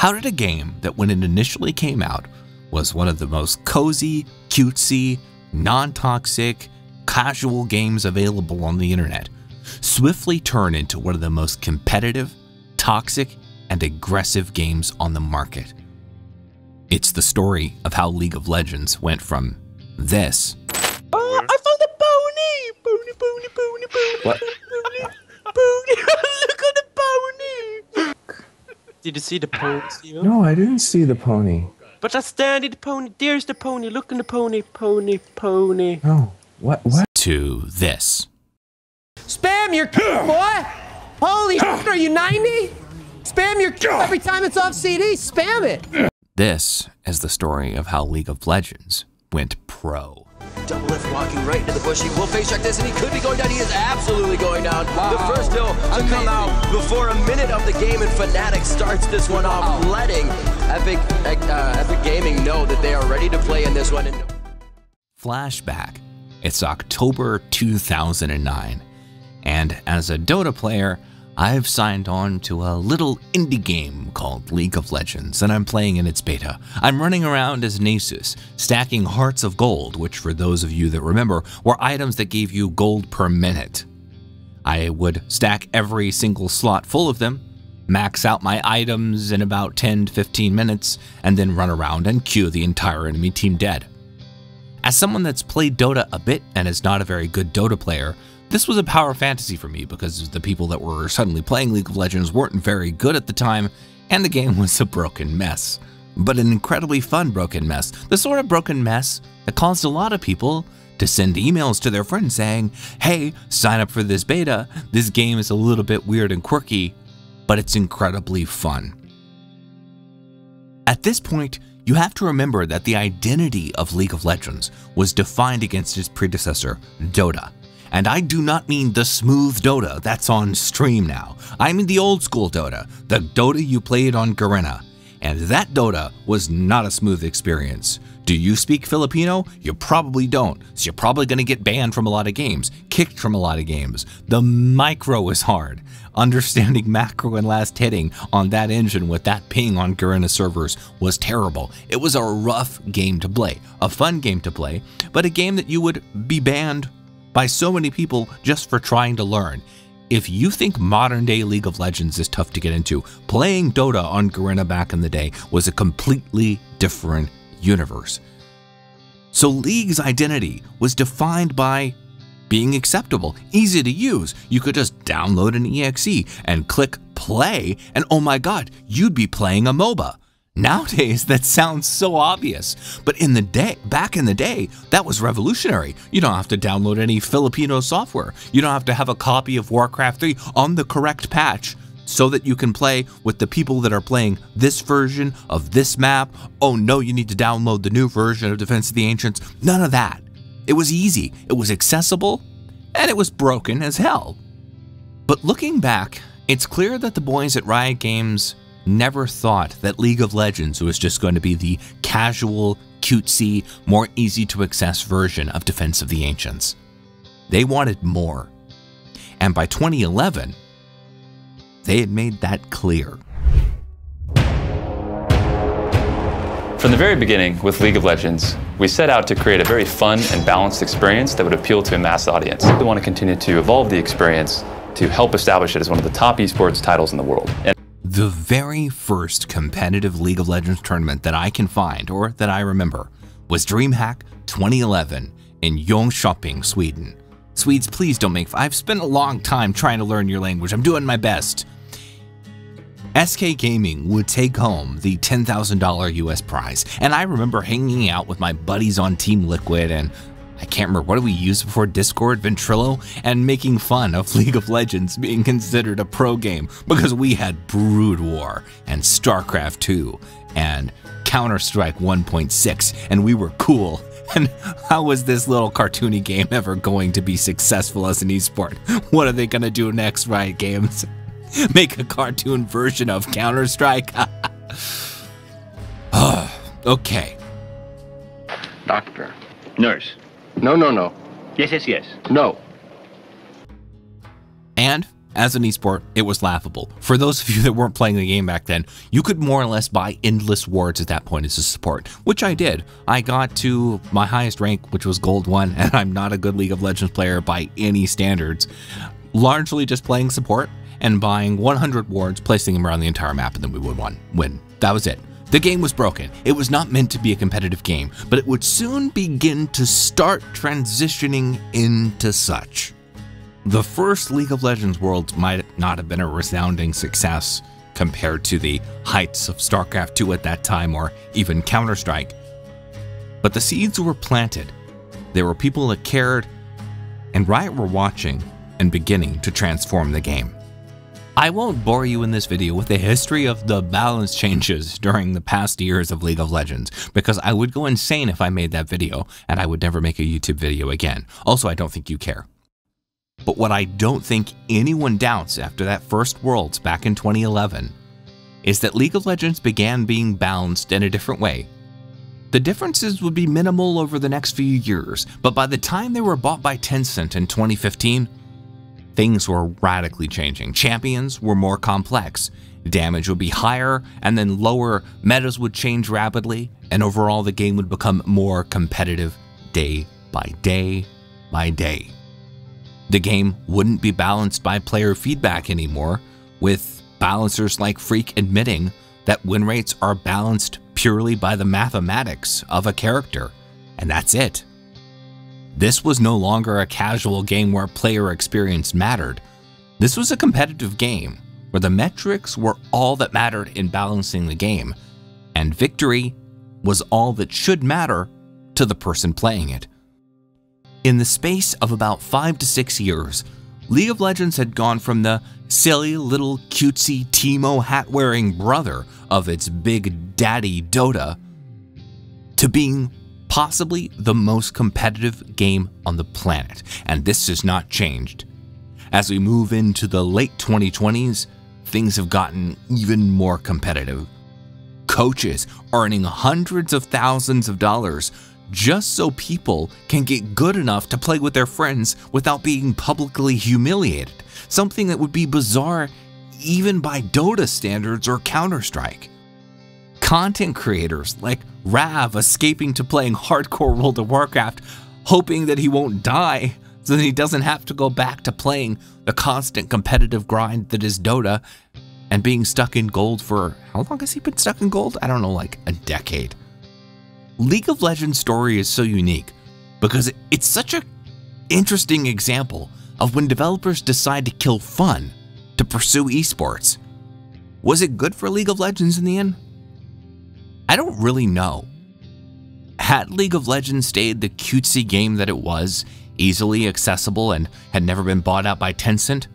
How did a game that when it initially came out was one of the most cozy, cutesy, non-toxic, casual games available on the internet swiftly turn into one of the most competitive, toxic, and aggressive games on the market? It's the story of how League of Legends went from this Oh, I found a pony! Pony, pony, pony, pony. What? Pony, pony. Look at the pony! Did you see the pony, Steven? No, I didn't see the pony. But that's Danny the pony. There's the pony. Look at the pony, pony, pony. No. What? What? to this. Spam your boy! Holy shit, are you 90? Spam your every time it's off CD, spam it! This is the story of how League of Legends went pro. Doublelift walking right into the bush. He will face check this, and he could be going down. He is absolutely going down. The first hill to come out before a minute of the game, and Fnatic starts this one off, letting Epic uh, Epic Gaming know that they are ready to play in this one. And Flashback. It's October 2009, and as a Dota player, I've signed on to a little indie game called League of Legends, and I'm playing in its beta. I'm running around as Nasus, stacking hearts of gold, which, for those of you that remember, were items that gave you gold per minute. I would stack every single slot full of them, max out my items in about 10 to 15 minutes, and then run around and queue the entire enemy team dead. As someone that's played Dota a bit and is not a very good Dota player, this was a power fantasy for me because the people that were suddenly playing League of Legends weren't very good at the time, and the game was a broken mess. But an incredibly fun broken mess, the sort of broken mess that caused a lot of people to send emails to their friends saying, hey, sign up for this beta, this game is a little bit weird and quirky, but it's incredibly fun. At this point, you have to remember that the identity of League of Legends was defined against its predecessor, Dota. And I do not mean the smooth Dota that's on stream now. I mean the old school Dota, the Dota you played on Garena. And that Dota was not a smooth experience. Do you speak Filipino? You probably don't, so you're probably going to get banned from a lot of games, kicked from a lot of games. The micro is hard. Understanding macro and last hitting on that engine with that ping on Garena servers was terrible. It was a rough game to play, a fun game to play, but a game that you would be banned by so many people just for trying to learn. If you think modern day League of Legends is tough to get into, playing Dota on Garena back in the day was a completely different universe. So League's identity was defined by being acceptable, easy to use. You could just download an EXE and click play, and oh my god, you'd be playing a MOBA. Nowadays, that sounds so obvious, but in the day, back in the day, that was revolutionary. You don't have to download any Filipino software. You don't have to have a copy of Warcraft 3 on the correct patch so that you can play with the people that are playing this version of this map. Oh no, you need to download the new version of Defense of the Ancients. None of that. It was easy, it was accessible, and it was broken as hell. But looking back, it's clear that the boys at Riot Games never thought that League of Legends was just going to be the casual, cutesy, more easy to access version of Defense of the Ancients. They wanted more. And by 2011, they had made that clear. From the very beginning, with League of Legends, we set out to create a very fun and balanced experience that would appeal to a mass audience. We want to continue to evolve the experience to help establish it as one of the top esports titles in the world. And The very first competitive League of Legends tournament that I can find, or that I remember, was DreamHack 2011 in Jönköping, Sweden. Swedes, please don't make. Fun- I've spent a long time trying to learn your language. I'm doing my best. SK Gaming would take home the $10,000 US prize, and I remember hanging out with my buddies on Team Liquid and I can't remember what did we use before Discord, Ventrilo, and making fun of League of Legends being considered a pro game because we had Brood War and StarCraft 2 and Counter Strike 1.6, and we were cool. And how was this little cartoony game ever going to be successful as an esport? What are they going to do next, Riot Games? Make a cartoon version of Counter Strike? okay. Doctor. Nurse. No, no, no. Yes, yes, yes. No. And As an esport, it was laughable. For those of you that weren't playing the game back then, you could more or less buy endless wards at that point as a support, which I did. I got to my highest rank, which was Gold 1, and I'm not a good League of Legends player by any standards. Largely just playing support and buying 100 wards, placing them around the entire map, and then we would win. win. That was it. The game was broken. It was not meant to be a competitive game, but it would soon begin to start transitioning into such. The first League of Legends Worlds might not have been a resounding success compared to the heights of StarCraft 2 at that time or even Counter Strike, but the seeds were planted. There were people that cared, and Riot were watching and beginning to transform the game. I won't bore you in this video with the history of the balance changes during the past years of League of Legends, because I would go insane if I made that video, and I would never make a YouTube video again. Also, I don't think you care. But what I don't think anyone doubts after that first Worlds back in 2011 is that League of Legends began being balanced in a different way. The differences would be minimal over the next few years, but by the time they were bought by Tencent in 2015, things were radically changing. Champions were more complex, damage would be higher, and then lower metas would change rapidly, and overall the game would become more competitive day by day by day. The game wouldn't be balanced by player feedback anymore, with balancers like Phreak admitting that win rates are balanced purely by the mathematics of a character, and that's it. This was no longer a casual game where player experience mattered. This was a competitive game where the metrics were all that mattered in balancing the game, and victory was all that should matter to the person playing it. In the space of about 5 to 6 years, League of Legends had gone from the silly little cutesy Teemo hat wearing brother of its big daddy Dota to being possibly the most competitive game on the planet, and this has not changed. As we move into the late 2020s, things have gotten even more competitive. Coaches earning hundreds of thousands of dollars just so people can get good enough to play with their friends without being publicly humiliated, something that would be bizarre even by Dota standards or Counter Strike. Content creators like Rav escaping to playing hardcore World of Warcraft, hoping that he won't die so that he doesn't have to go back to playing the constant competitive grind that is Dota and being stuck in gold for how long has he been stuck in gold? I don't know, like a decade. League of Legends story is so unique because it's such an interesting example of when developers decide to kill fun to pursue esports. Was it good for League of Legends in the end? I don't really know. Had League of Legends stayed the cutesy game that it was, easily accessible and had never been bought out by Tencent,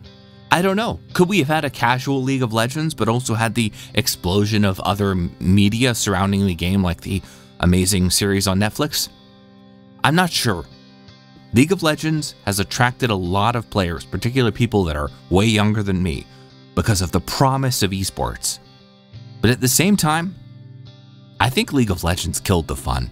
I don't know. Could we have had a casual League of Legends but also had the explosion of other media surrounding the game like the amazing series on Netflix? I'm not sure. League of Legends has attracted a lot of players, particularly people that are way younger than me, because of the promise of esports. But at the same time, I think League of Legends killed the fun.